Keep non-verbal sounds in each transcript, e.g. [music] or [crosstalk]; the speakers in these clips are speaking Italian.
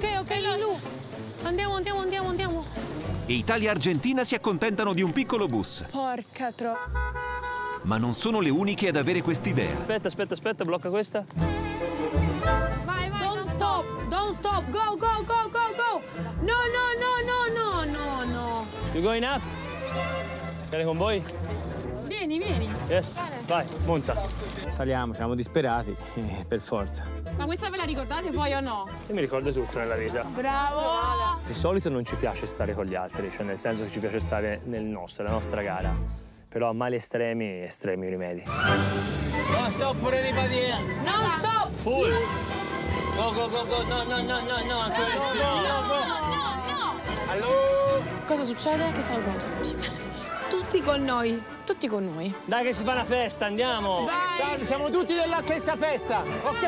ok, ok, Lulu. Andiamo, andiamo, andiamo, andiamo. E Italia e Argentina si accontentano di un piccolo bus. Porca tro... Ma non sono le uniche ad avere quest'idea. Aspetta, aspetta, aspetta, blocca questa. Vai, vai, don't, don't stop. stop, don't stop, go, go, go, go, go. No, no, no, no, no, no, no. You going up? Viene con voi? Vieni, vieni. Yes, vai, monta. Saliamo, siamo disperati, eh, [laughs] per forza. Ma questa ve la ricordate poi o no? Io mi ricordo tutto nella vita. Bravo. Di solito non ci piace stare con gli altri, cioè nel senso che ci piace stare nel nostro, nella nostra gara. Però a mali estremi, estremi rimedi. Don't stop for anybody else. No, stop. Full! Go, go, go, go. No, no, no, no, no. Questo. No, no, no. Cosa succede? Che salgono tutti. Tutti con noi. Tutti con noi. Dai che si fa una festa, andiamo! Dai, siamo tutti nella stessa festa, ok?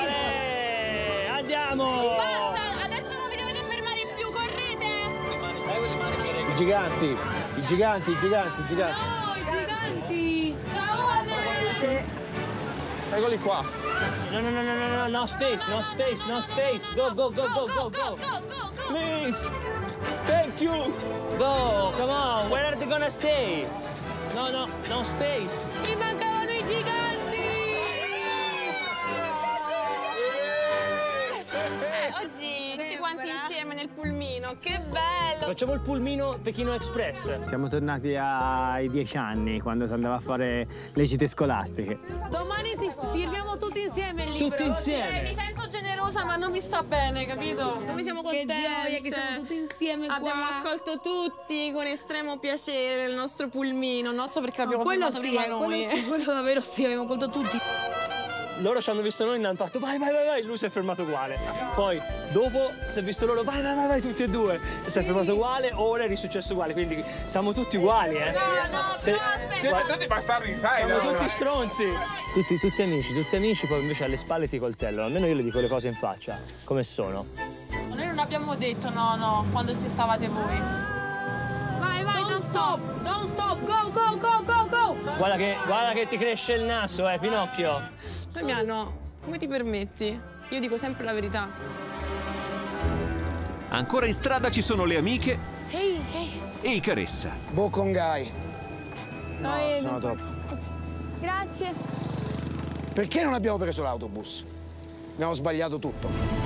Ale, andiamo! Basta, adesso non vi dovete fermare più, correte. I giganti, i giganti, i giganti, i giganti. No, i giganti. Ciao, Ale. Eccoli qua. No, no, no, no, no, no, no space, no space, no space. Go, go, go, go, go, go, go. go, go. Please. Thank you. Go, come on, where are they gonna stay? No, no, no space. Mi mancavano i giganti. Eh, oggi tutti insieme nel pulmino. Che bello! Facciamo il pulmino Pechino Express. Siamo tornati ai dieci anni, quando si andava a fare le gite scolastiche. Domani si firmiamo tutti insieme il libro. Tutti Eh, insieme. mi sento generosa, ma non mi sta bene, capito? Noi siamo Che contenti. gioia che siamo tutti insieme Abbiamo qua. accolto tutti con estremo piacere il nostro pulmino, il nostro perché l'abbiamo Quello firmato sì, prima eh, noi. quello sì, quello davvero sì, abbiamo colto tutti. Loro ci hanno visto noi e hanno fatto vai, vai, vai, vai, lui si è fermato uguale. Poi, dopo, si è visto loro vai, vai, vai, vai, tutti e due. E si è fermato uguale, ora è risuccesso uguale. Quindi siamo tutti uguali, eh. No, no, Se- però aspetta. Siete tutti bastardi, sai, Siamo no? tutti stronzi. Tutti, tutti amici, tutti amici, poi invece alle spalle ti coltellano. Almeno io le dico le cose in faccia, come sono. Noi non abbiamo detto no, no, quando si stavate voi. Vai, vai, don't stop, don't stop, go, go, go, go, go. Guarda che, guarda che ti cresce il naso, eh, Pinocchio. Damiano, come ti permetti? Io dico sempre la verità. Ancora in strada ci sono le amiche Ehi, ehi. e i Caressa. Boccongai. Dai, Sono troppo. Grazie. Perché non abbiamo preso l'autobus? Abbiamo sbagliato tutto.